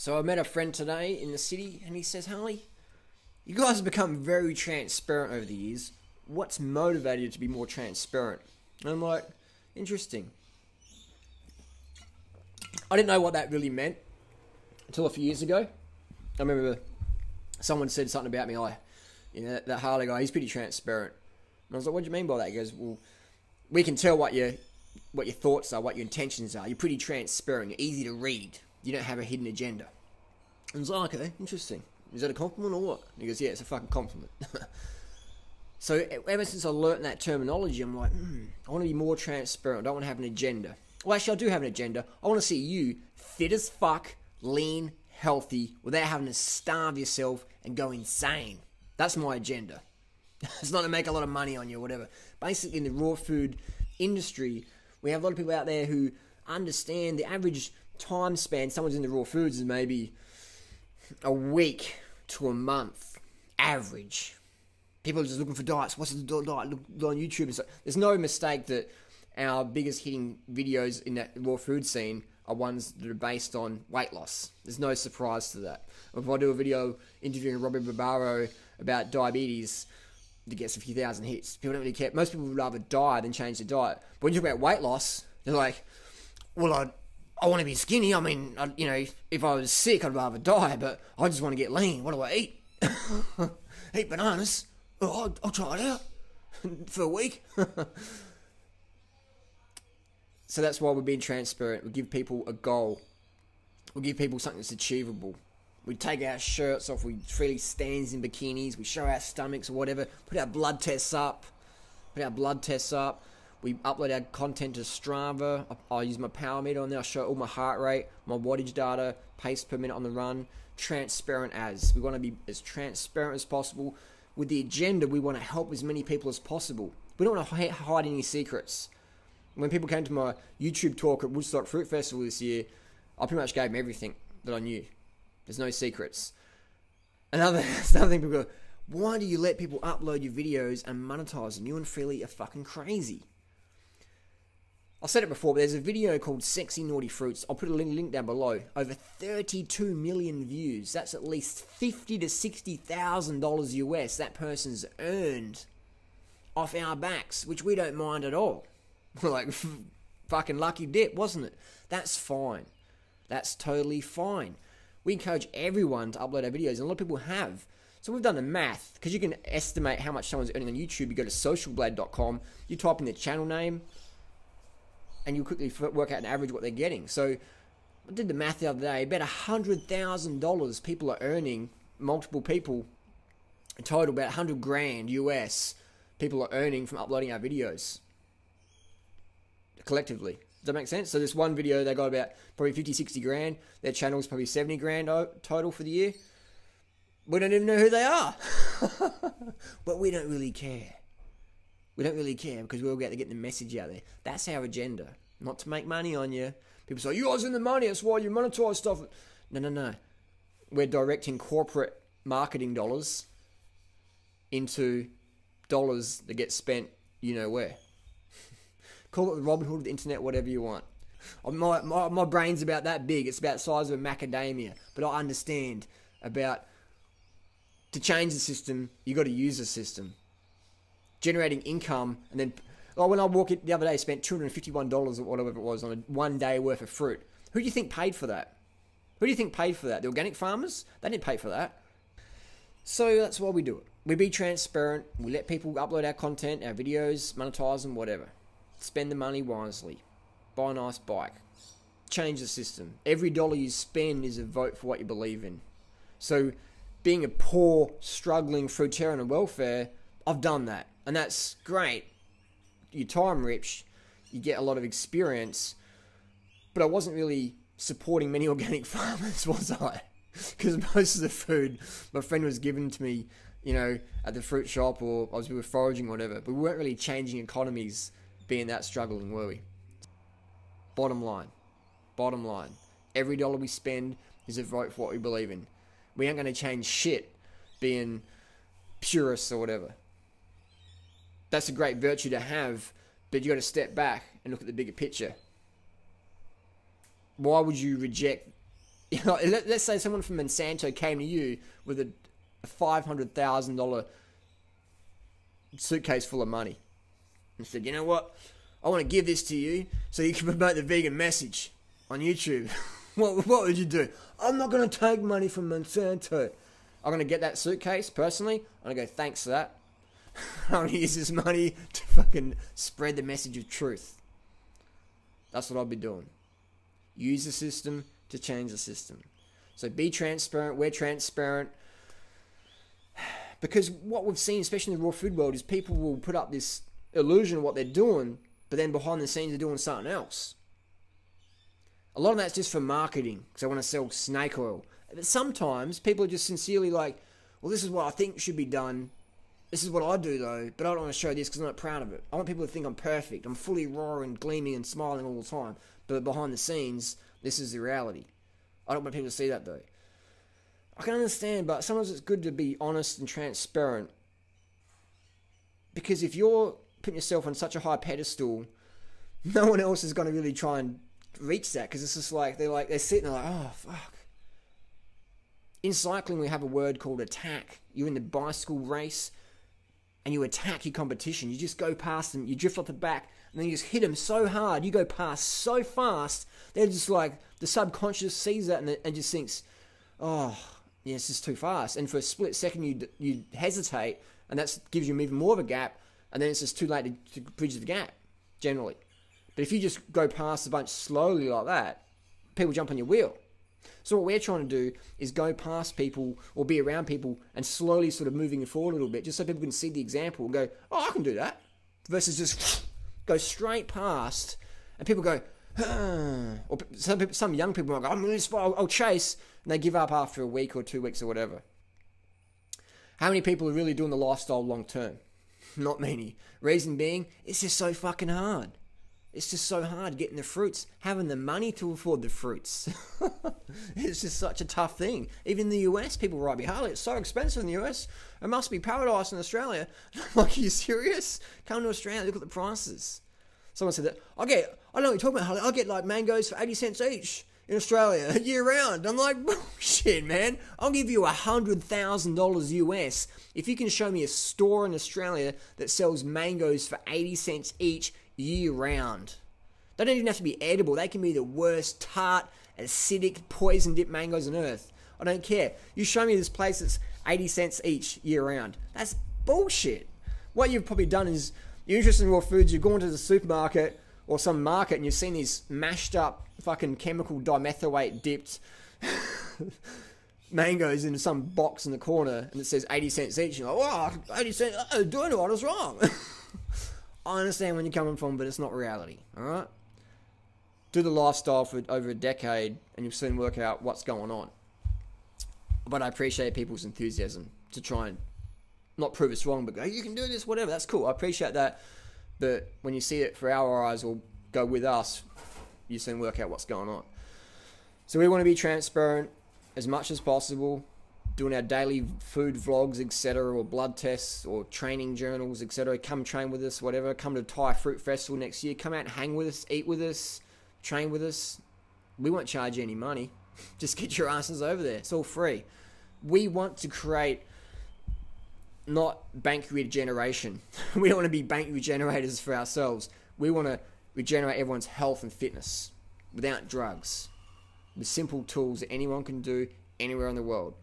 So I met a friend today in the city, and he says, Harley, you guys have become very transparent over the years. What's motivated you to be more transparent? And I'm like, interesting. I didn't know what that really meant until a few years ago. I remember someone said something about me, like, you know, that, that Harley guy, he's pretty transparent. And I was like, what do you mean by that? He goes, well, we can tell what your what your thoughts are, what your intentions are. You're pretty transparent. You're easy to read. You don't have a hidden agenda. And I was like, okay, interesting. Is that a compliment or what? And he goes, yeah, it's a fucking compliment. so ever since I learnt that terminology, I'm like, hmm, I want to be more transparent. I don't want to have an agenda. Well, actually, I do have an agenda. I want to see you fit as fuck, lean, healthy, without having to starve yourself and go insane. That's my agenda. it's not to make a lot of money on you or whatever. Basically, in the raw food industry, we have a lot of people out there who understand the average time span someone's in the raw foods is maybe a week to a month, average. People are just looking for diets. What's the diet? Look on YouTube. So there's no mistake that our biggest hitting videos in that raw food scene are ones that are based on weight loss. There's no surprise to that. If I do a video interviewing Robby Barbaro about diabetes, it gets a few thousand hits. People don't really care. Most people would rather die than change their diet. But when you talk about weight loss, they're like, well, I, I want to be skinny. I mean, I, you know, if I was sick, I'd rather die, but I just want to get lean. What do I eat? eat bananas. Oh, I'll, I'll try it out for a week. so that's why we're being transparent. We give people a goal. We give people something that's achievable. We take our shirts off. We Freelee stands in bikinis. We show our stomachs or whatever. Put our blood tests up. Put our blood tests up. We upload our content to Strava. I, I use my power meter on there. I show all my heart rate, my wattage data, pace per minute on the run. Transparent as. We want to be as transparent as possible. With the agenda, we want to help as many people as possible. We don't want to hide any secrets. When people came to my YouTube talk at Woodstock Fruit Festival this year, I pretty much gave them everything that I knew. There's no secrets. Another, another thing people go, why do you let people upload your videos and monetize them? You and Freelee are fucking crazy. I said it before, but there's a video called Sexy Naughty Fruits. I'll put a link, down below. Over 32 million views. That's at least fifty to sixty thousand dollars US that person's earned off our backs, which we don't mind at all. We're like fucking lucky dip, wasn't it? That's fine. That's totally fine we encourage everyone to upload our videos, and a lot of people have. So we've done the math because you can estimate how much someone's earning on YouTube. You go to socialblade.com, you type in their channel name, and you quickly work out an average what they're getting. So I did the math the other day. About hundred thousand dollars people are earning. Multiple people, in total about hundred grand US. People are earning from uploading our videos collectively. Does that make sense? So this one video, they got about probably 50, 60 grand. Their channel's probably 70 grand total for the year. We don't even know who they are. but we don't really care. We don't really care because we're all about to get the message out there. That's our agenda. Not to make money on you. People say, you guys in the money, that's why you monetize stuff. No, no, no. We're directing corporate marketing dollars into dollars that get spent you know where. Call it the Robin Hood of the internet, whatever you want. Uh, my, my, my brain's about that big. It's about the size of a macadamia. But I understand about to change the system, you got to use the system. Generating income, and then like when I walked in the other day, I spent two hundred fifty-one dollars or whatever it was on a one day worth of fruit. Who do you think paid for that? Who do you think paid for that? The organic farmers? They didn't pay for that. So that's why we do it. We be transparent. We let people upload our content, our videos, monetize them, whatever. Spend the money wisely. Buy a nice bike. Change the system. Every dollar you spend is a vote for what you believe in. So, being a poor, struggling fruitarian on welfare, I've done that. And that's great. Your time rich, you get a lot of experience. But I wasn't really supporting many organic farmers, was I? Because most of the food my friend was giving to me, you know, at the fruit shop or I was we were foraging or whatever, but we weren't really changing economies being that struggling, were we? Bottom line. Bottom line. Every dollar we spend is a vote for what we believe in. We aren't going to change shit being purists or whatever. That's a great virtue to have, but you got to step back and look at the bigger picture. Why would you reject You know, let, us say someone from Monsanto came to you with a, a five hundred thousand dollar suitcase full of money and said, "You know what? I want to give this to you so you can promote the vegan message on YouTube." what, what would you do? I'm not going to take money from Monsanto. I'm going to get that suitcase personally. I'm going to go, thanks for that. I'm to use this money to fucking spread the message of truth. That's what I'll be doing. Use the system to change the system. So be transparent. We're transparent. Because what we've seen, especially in the raw food world, is people will put up this illusion of what they're doing, but then behind the scenes they're doing something else. A lot of that's just for marketing because they want to sell snake oil. But sometimes people are just sincerely like, well, this is what I think should be done. This is what I do though, but I don't want to show this because I'm not proud of it. I want people to think I'm perfect. I'm fully raw and gleaming and smiling all the time. But behind the scenes, this is the reality. I don't want people to see that though. I can understand, but sometimes it's good to be honest and transparent. Because if you're putting yourself on such a high pedestal, no one else is going to really try and reach that because it's just like they're like they're sitting there like oh fuck. In cycling, we have a word called attack. You're in the bicycle race, and you attack your competition. You just go past them, you drift off the back, and then you just hit them so hard. You go past so fast. They're just like the subconscious sees that and, and just thinks, oh, yeah, it's just too fast. And for a split second, you you hesitate, and that gives you even more of a gap. And then it's just too late to, to bridge the gap. Generally. But if you just go past a bunch slowly like that, people jump on your wheel. So what we're trying to do is go past people or be around people and slowly sort of moving forward a little bit, just so people can see the example and go, "Oh, I can do that," versus just go straight past, and people go, huh. or some people, some young people are like, "I'm really I'll, I'll chase," and they give up after a week or two weeks or whatever. How many people are really doing the lifestyle long term? Not many. Reason being, it's just so fucking hard. It's just so hard getting the fruits, having the money to afford the fruits. it's just such a tough thing. Even in the US, people write me, Harley, it's so expensive in the US. It must be paradise in Australia. I'm like, are you serious? Come to Australia, look at the prices. Someone said that, I get, I don't know what you're talking about, Harley. I get like mangoes for 80 cents each in Australia year round. I'm like, bullshit, man. I'll give you a $100,000 US if you can show me a store in Australia that sells mangoes for 80 cents each year round. They don't even have to be edible. They can be the worst tart, acidic, poison dipped mangoes on earth. I don't care. You show me this place that's 80 cents each year round. That's bullshit. What you've probably done is you're interested in raw foods, you've gone to the supermarket or some market and you've seen these mashed up fucking chemical dimethoate dipped mangoes in some box in the corner and it says 80 cents each. You're like, oh, 80 cents, oh, doing what is wrong. I understand where you're coming from, but it's not reality. All right. Do the lifestyle for over a decade, and you'll soon work out what's going on. But I appreciate people's enthusiasm to try and not prove us wrong, but go, you can do this, whatever. That's cool. I appreciate that. But when you see it for our eyes or go with us, you soon work out what's going on. So we want to be transparent as much as possible doing our daily food vlogs, etc., or blood tests, or training journals, etc. Come train with us, whatever. Come to Thai Fruit Festival next year. Come out hang with us, eat with us, train with us. We won't charge you any money. Just get your asses over there. It's all free. We want to create not bank regeneration. we don't want to be bank regenerators for ourselves. We want to regenerate everyone's health and fitness without drugs, with simple tools that anyone can do anywhere in the world.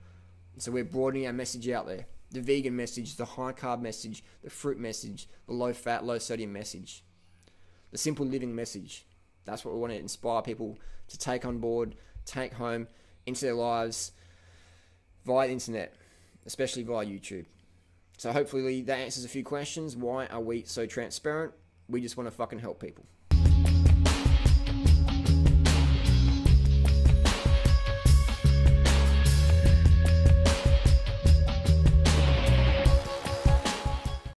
So we're broadening our message out there. The vegan message, the high carb message, the fruit message, the low fat, low sodium message, the simple living message. That's what we want to inspire people to take on board, take home into their lives via the internet, especially via YouTube. So hopefully that answers a few questions. Why are we so transparent? We just want to fucking help people.